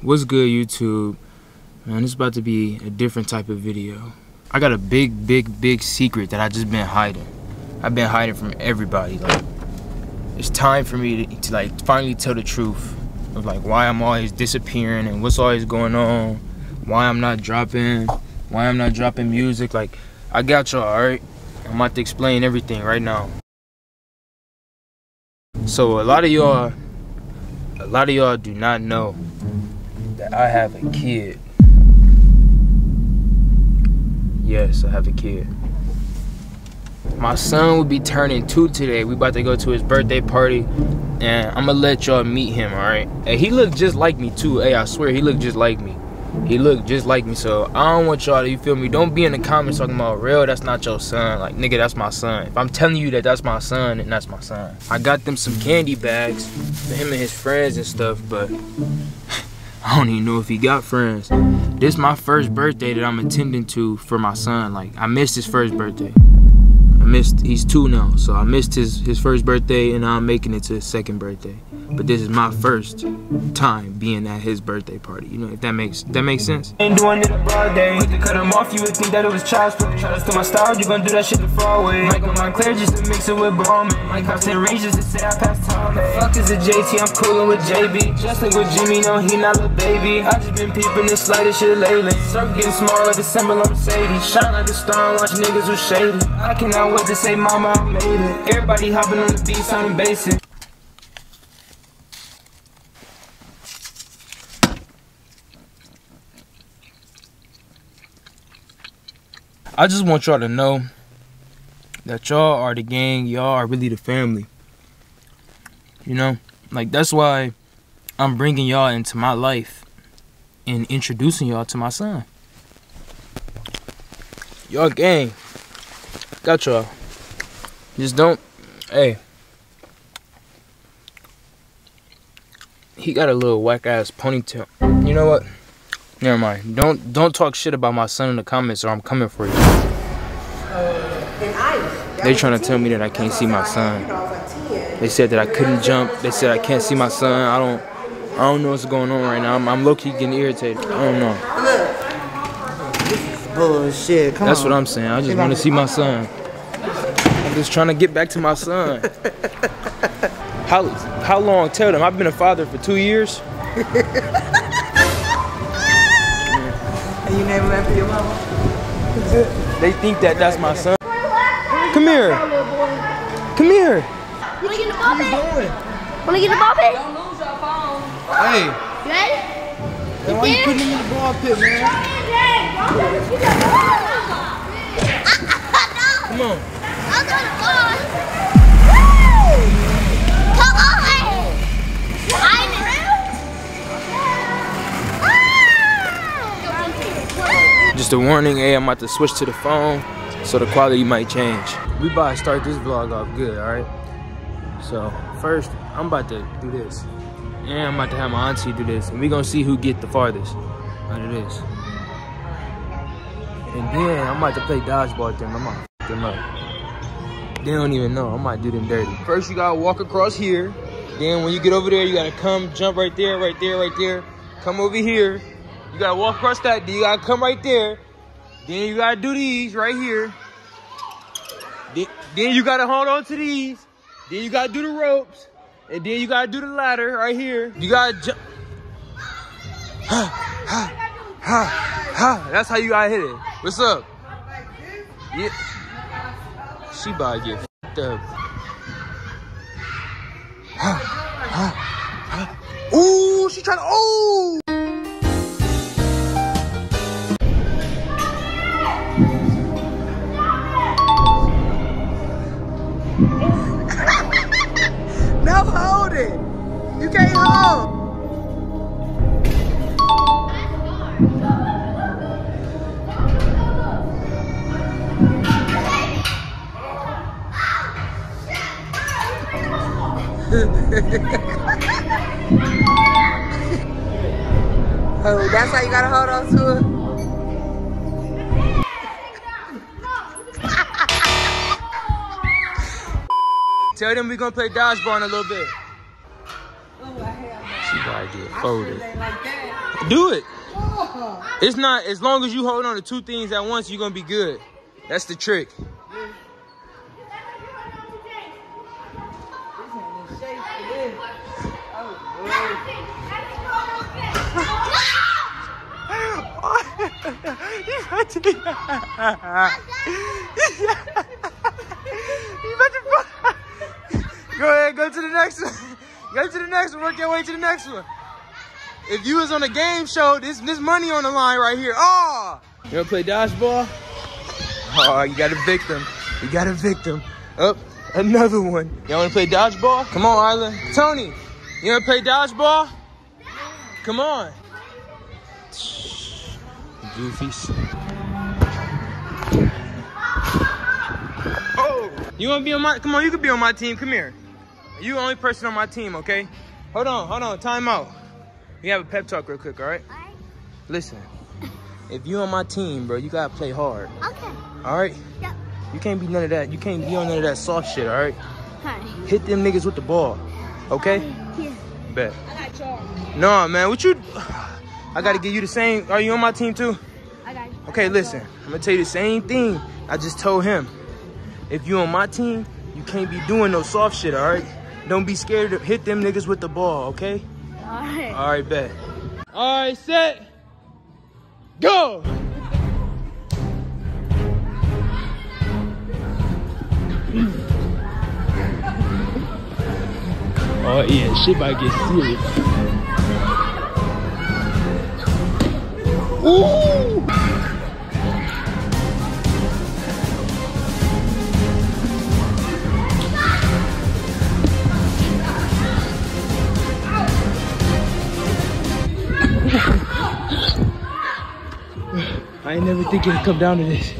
What's good, YouTube? Man, it's about to be a different type of video. I got a big, big, big secret that I just been hiding. I've been hiding from everybody. Like, it's time for me to, to like finally tell the truth of like why I'm always disappearing and what's always going on, why I'm not dropping, why I'm not dropping music. Like, I got y'all, alright? I'm about to explain everything right now. So a lot of y'all, a lot of y'all do not know that I have a kid. Yes, I have a kid. My son will be turning two today. We about to go to his birthday party, and I'm gonna let y'all meet him. All right? Hey, he looked just like me too. Hey, I swear he looked just like me. He looked just like me. So I don't want y'all to, you feel me? Don't be in the comments talking about Rell. That's not your son. Like nigga, that's my son. If I'm telling you that that's my son, then that's my son. I got them some candy bags for him and his friends and stuff, but. I don't even know if he got friends. This my first birthday that I'm attending to for my son. Like I missed his first birthday. I missed he's two now, so I missed his his first birthday and I'm making it to his second birthday. But this is my first time being at his birthday party. You know, if that makes that makes sense. Ain't doing it broad day. To cut him off, you would think that it was child's play. Try to my style, you gon' do that shit the far away. Michael Montclair just to mix it with Bowman. My content range just to say I passed time. The Fuck is a JT, I'm coolin' with JB. Justin with Jimmy, no, he not a baby. I just been peeping this slightest shit lately. Circle getting small like a symbol on Mercedes. Shine like a star, watch niggas with shady. I cannot wait to say, Mama, I made it. Everybody hopping on the beat, sounding basic. I just want y'all to know that y'all are the gang, y'all are really the family. You know? Like that's why I'm bringing y'all into my life and introducing y'all to my son. Y'all gang. Got y'all. Just don't hey. He got a little whack ass ponytail. You know what? Never mind. Don't don't talk shit about my son in the comments or I'm coming for you. They trying to tell me that I can't see my son. They said that I couldn't jump. They said I can't see my son. I don't I don't know what's going on right now. I'm, I'm low key getting irritated. I don't know. Bullshit. Come That's on. what I'm saying. I just want to see my son. I'm just trying to get back to my son. How how long? Tell them I've been a father for two years. name him after your mama? They think that that's my son. Come here. Come here. Wanna get the ball pit? Wanna get the ball pit? Hey, You ready? then why you putting him in the ball pit, man? Come on. Just a warning, hey, I'm about to switch to the phone, so the quality might change. We about to start this vlog off good, all right? So first, I'm about to do this, and I'm about to have my auntie do this, and we gonna see who get the farthest out of this. And then I'm about to play dodgeball with them. I'm gonna f them up. They don't even know. I might do them dirty. First, you gotta walk across here. Then when you get over there, you gotta come, jump right there, right there, right there. Come over here. You gotta walk across that. Then you gotta come right there. Then you gotta do these right here. Then, you gotta hold on to these. Then you gotta do the ropes. And then you gotta do the ladder right here. You gotta jump. Ha, ha, ha, ha. That's how you gotta hit it. What's up? Yeah. She about to get f***ed up. Ooh, she trying to. Oh, that's how you gotta hold on to it. Tell them we're gonna play dodgeball in a little bit. She gotta get folded. Do it. It's not as long as you hold on to two things at once, you're gonna be good. That's the trick. Go ahead, go to the next one. Go to the next one. Work your way to the next one. If you was on a game show, this this money on the line right here. Oh, you wanna play dodgeball? Oh, you got a victim. You got a victim. Up, another one. Y'all wanna play dodgeball? Come on, Isla. Tony, you wanna play dodgeball? Come on. Goofies. Oh, you wanna be on my? Come on, you can be on my team. Come here. You the only person on my team, okay? Hold on, hold on. Time out. We have a pep talk real quick, all right? Listen, if you on my team, bro, you gotta play hard. Okay. All right? Yep. You can't be none of that. You can't be on none of that soft shit, all right? Hi. Hit them niggas with the ball, okay? Yeah. Bet. No, man, what you? I gotta give you the same. Are you on my team too? I got you. Okay, listen. I'm gonna tell you the same thing I just told him. If you on my team, you can't be doing no soft shit, all right? Don't be scared to hit them niggas with the ball, okay? Alright. All right, bet. All right, set, go. Oh yeah, shit about to get. Ooh! I never think it'd come down to this.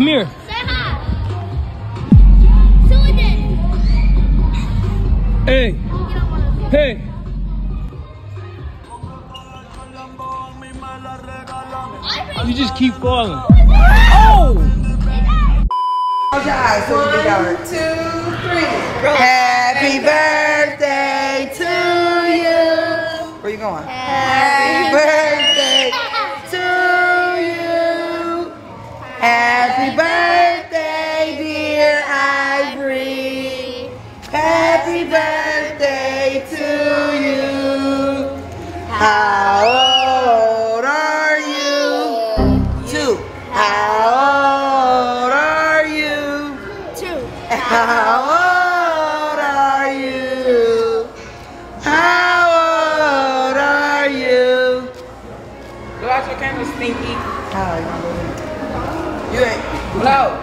Come here. Say hi. So we did. Hey, Get on one of those. hey. You just keep falling. Oh! Close your so you can go. One, two, three. Happy birthday to you. Where you going? Happy birthday How old are you? Two. How old are you? Two. How old are you? How old are you? Blow out your candle, Stinky. How you it? You ain't. Blow.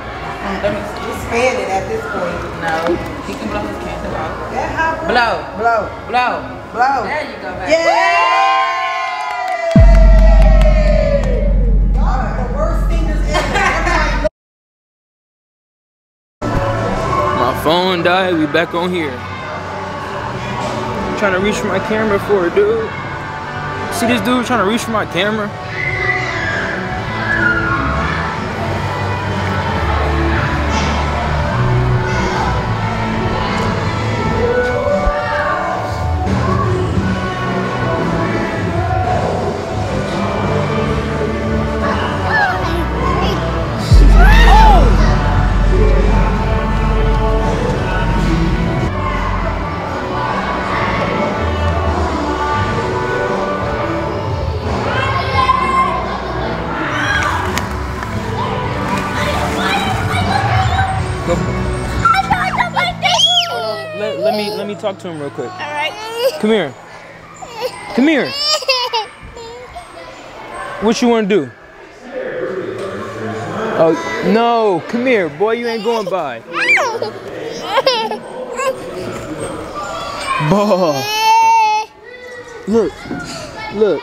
Let me He's spinning at this point. No. He can blow his candle out. That Blow. Blow. Blow. Blow. There you go, baby. Yeah! Y'all the worst singers ever. My phone died. We back on here. trying to reach for my camera for it, dude. See this dude trying to reach for my camera? Talk to him real quick. Alright. Come here. Come here. What you want to do? Oh no! Come here, boy. You ain't going by. Ball. Look. Look.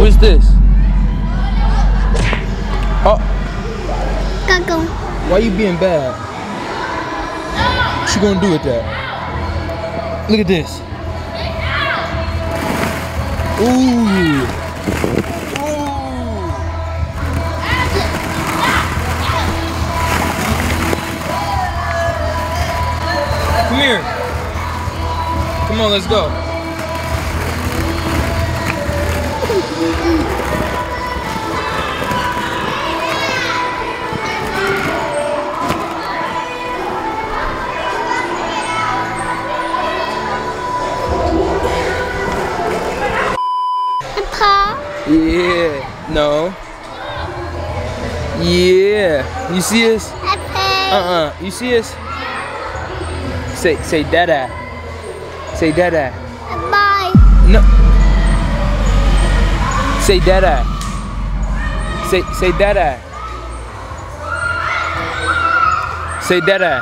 What's this? Oh, why you being bad? you gonna do with that? Look at this. Ooh. Come here. Come on, let's go. Yeah. No. Yeah. You see us? Uh-uh. You see us? Say say dada. Say dada. Bye. No. Say dada. Say say dada. Say dada.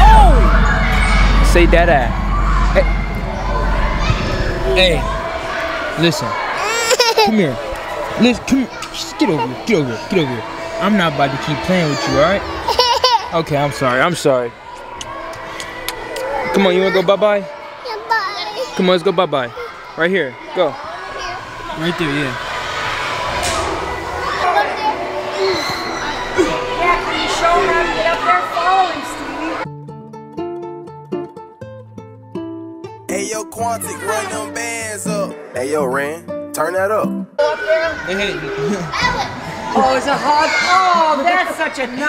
Oh! Say dada. Hey. Hey. Listen. Come here. Listen, come here. Get over here. Get over here. Get over here. I'm not about to keep playing with you, alright? Okay, I'm sorry. I'm sorry. Come on, you wanna go bye-bye? Yeah, bye. Come on, let's go bye-bye. Right here. Go. Right there, yeah. Hey yo, Quantic, run them bands up. Hey yo, Ran, turn that up. Hey, hey. Oh, it's a hug. Oh, that's such a nice.